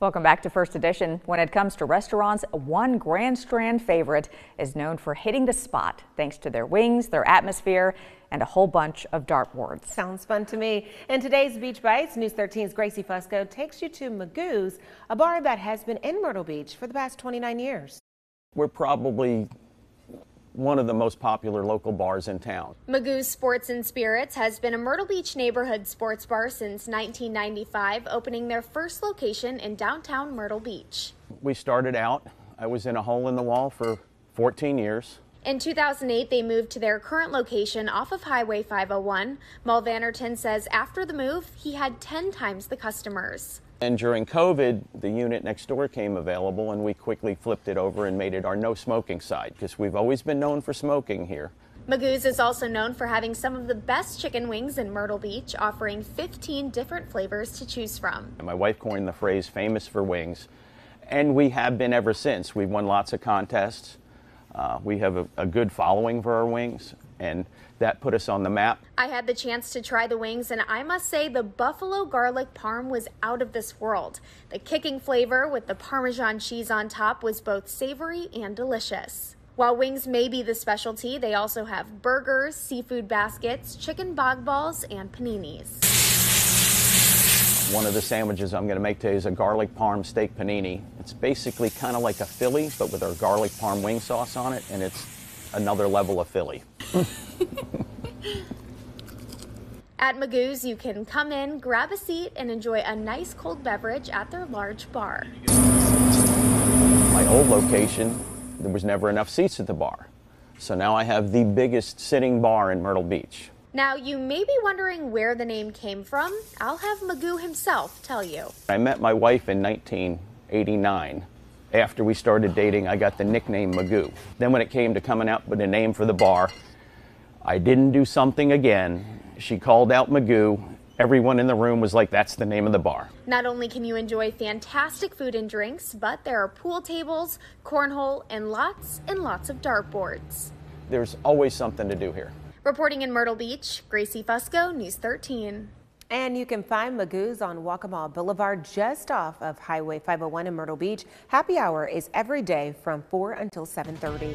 Welcome back to First Edition. When it comes to restaurants, one Grand Strand favorite is known for hitting the spot thanks to their wings, their atmosphere, and a whole bunch of dartboards. Sounds fun to me. In today's Beach Bites, News 13's Gracie Fusco takes you to Magoo's, a bar that has been in Myrtle Beach for the past 29 years. We're probably one of the most popular local bars in town. Magoo's Sports and Spirits has been a Myrtle Beach neighborhood sports bar since 1995, opening their first location in downtown Myrtle Beach. We started out, I was in a hole in the wall for 14 years. In 2008, they moved to their current location off of Highway 501. Mal Vannerton says after the move, he had 10 times the customers. And during COVID, the unit next door came available, and we quickly flipped it over and made it our no smoking side because we've always been known for smoking here. Magoo's is also known for having some of the best chicken wings in Myrtle Beach, offering 15 different flavors to choose from. And my wife coined the phrase famous for wings, and we have been ever since. We've won lots of contests. Uh, we have a, a good following for our wings, and that put us on the map. I had the chance to try the wings, and I must say the buffalo garlic parm was out of this world. The kicking flavor with the Parmesan cheese on top was both savory and delicious. While wings may be the specialty, they also have burgers, seafood baskets, chicken bog balls, and paninis. One of the sandwiches I'm going to make today is a garlic parm steak panini. It's basically kind of like a Philly, but with our garlic parm wing sauce on it, and it's another level of Philly. At Magoo's, you can come in, grab a seat, and enjoy a nice cold beverage at their large bar. My old location, there was never enough seats at the bar. So now I have the biggest sitting bar in Myrtle Beach. Now, you may be wondering where the name came from. I'll have Magoo himself tell you. I met my wife in 1989 after we started dating, I got the nickname Magoo. Then when it came to coming up with a name for the bar, I didn't do something again. She called out Magoo. Everyone in the room was like, that's the name of the bar. Not only can you enjoy fantastic food and drinks, but there are pool tables, cornhole, and lots and lots of dartboards. There's always something to do here. Reporting in Myrtle Beach, Gracie Fusco, News 13. And you can find Magoo's on Waccamaw Boulevard just off of Highway 501 in Myrtle Beach. Happy hour is every day from 4 until 7.30.